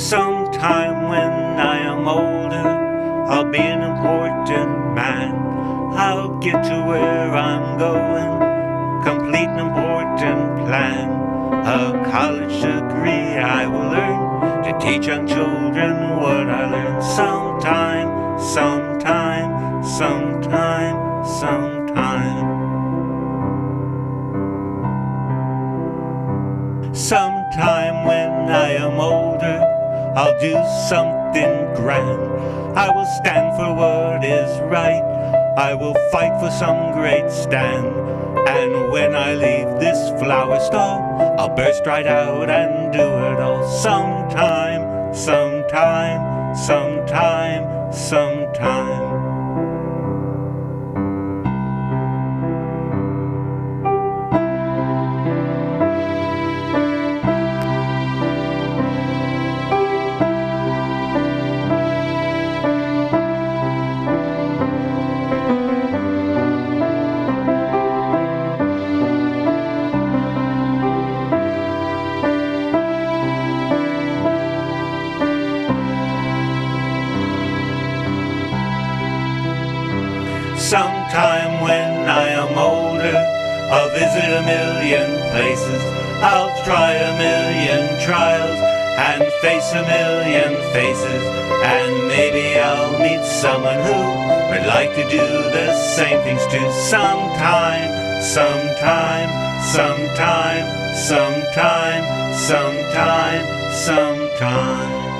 Sometime when I am older, I'll be an important man. I'll get to where I'm going, complete an important plan. A college degree I will earn to teach young children what I learned. Sometime, sometime, sometime, sometime. Sometime when I am older, I'll do something grand. I will stand for what is right. I will fight for some great stand. And when I leave this flower stall, I'll burst right out and do it all. Sometime, sometime, sometime, sometime. Sometime when I am older, I'll visit a million places. I'll try a million trials and face a million faces. And maybe I'll meet someone who would like to do the same things too. Sometime, sometime, sometime, sometime, sometime, sometime.